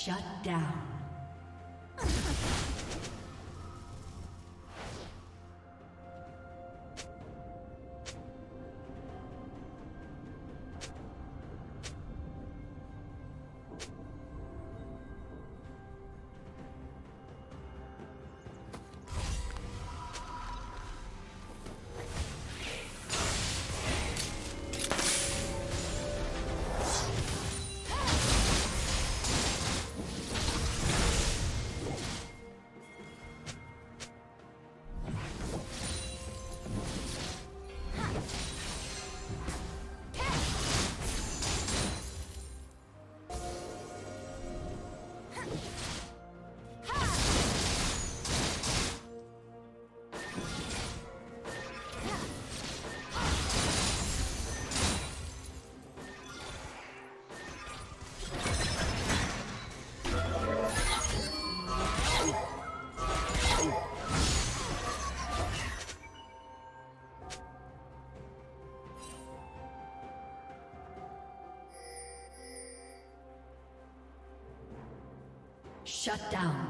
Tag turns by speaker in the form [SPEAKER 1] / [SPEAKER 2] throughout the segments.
[SPEAKER 1] Shut down. Shut down.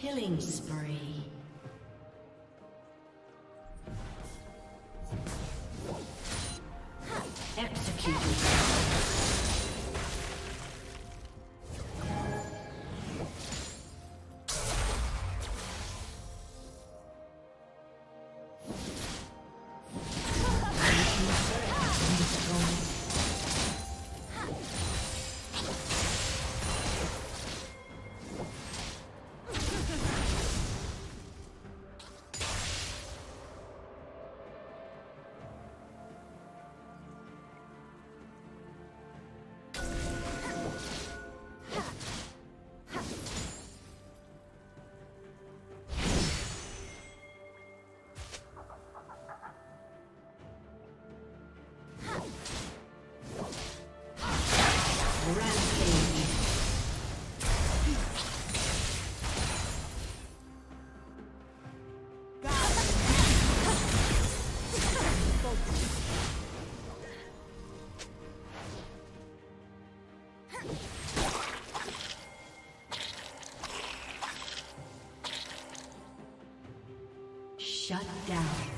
[SPEAKER 1] Killing spree. Shut down.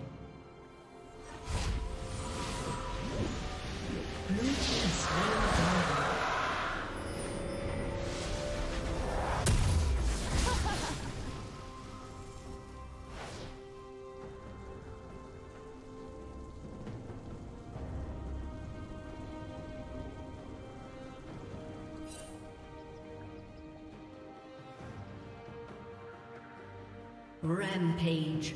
[SPEAKER 1] Rampage.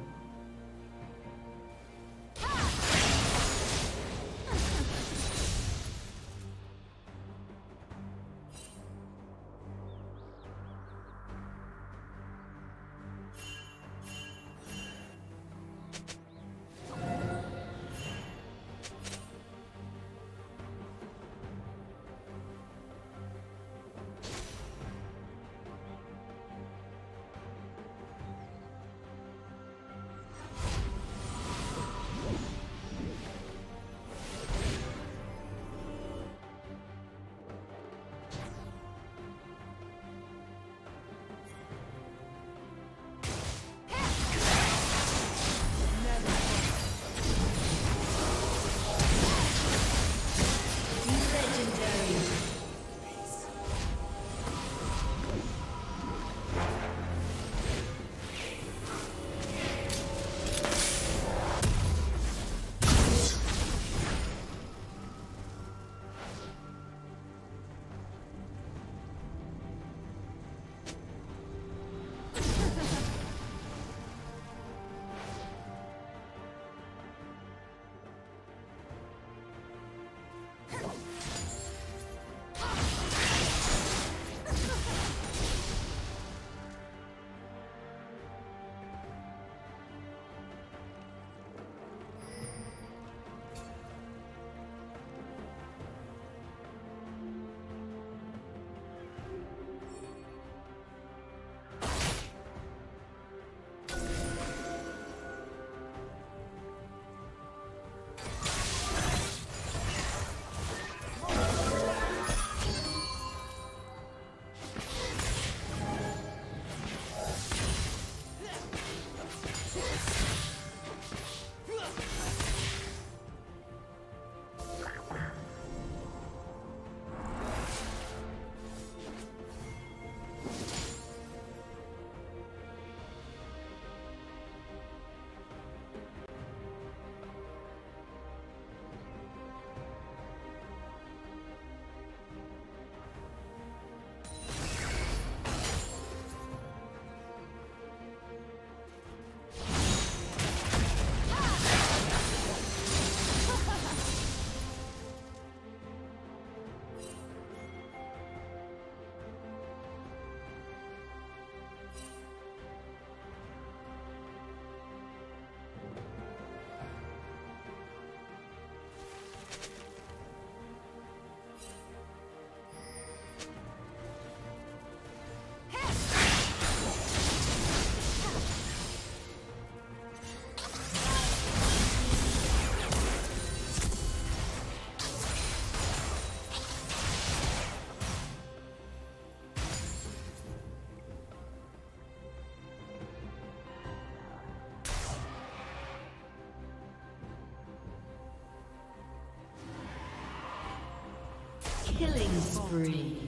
[SPEAKER 1] Spree.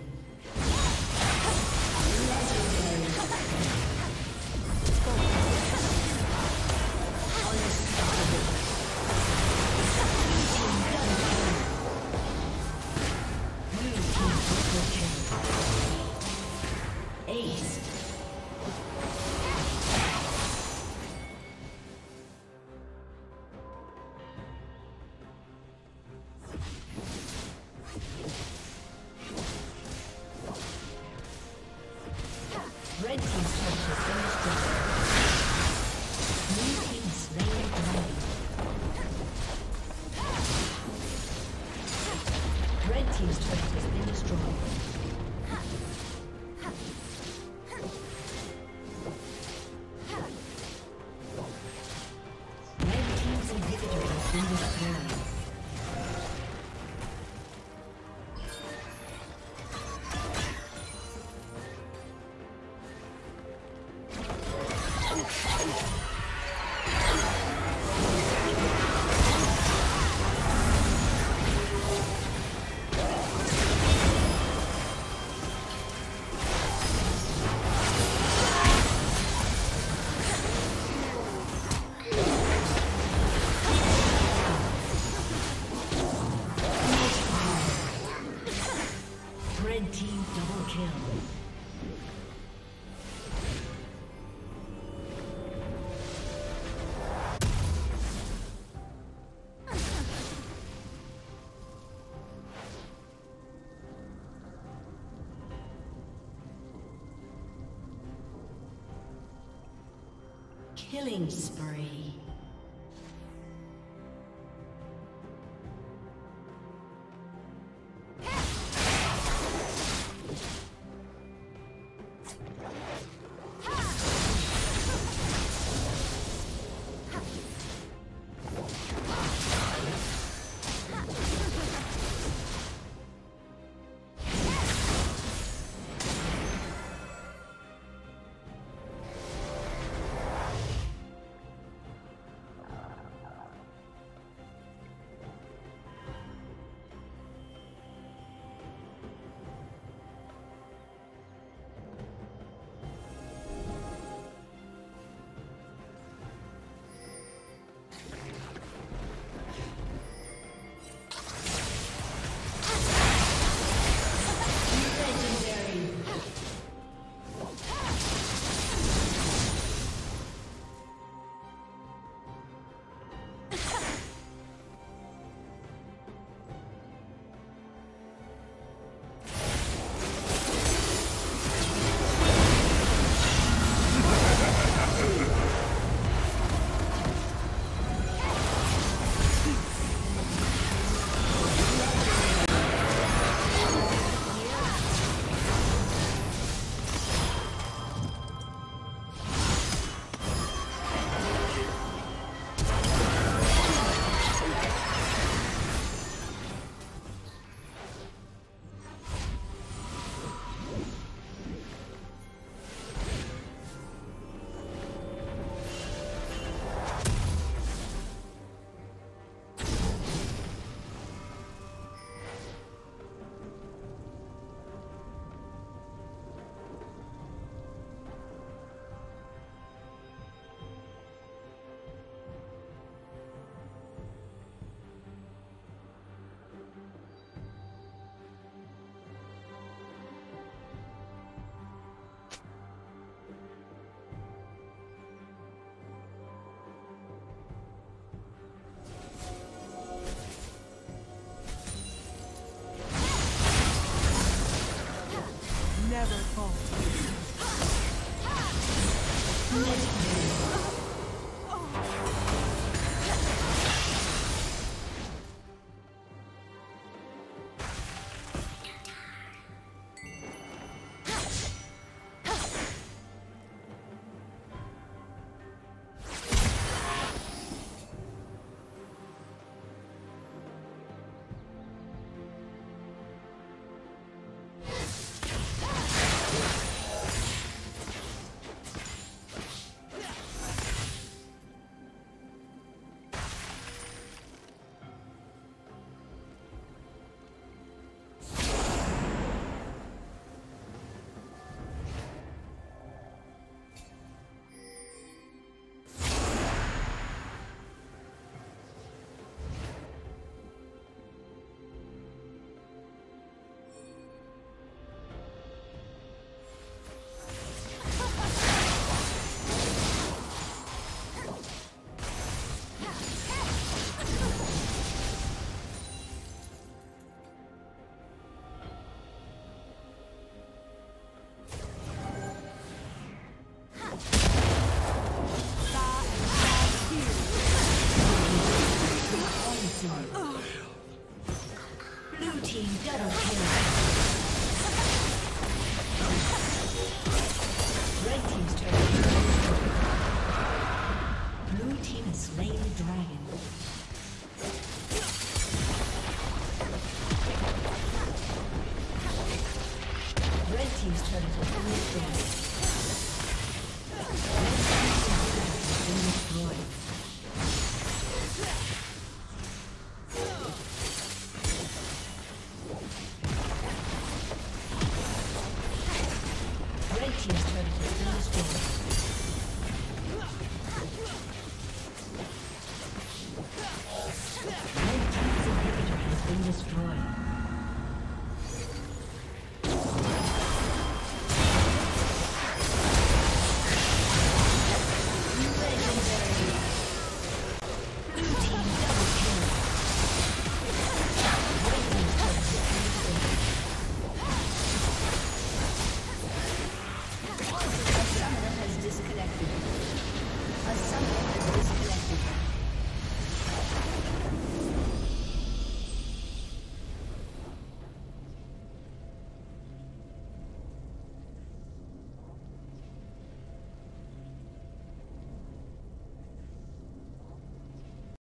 [SPEAKER 1] Shut down. Killing spree. team's turret. Red team's inhibitor has been destroyed.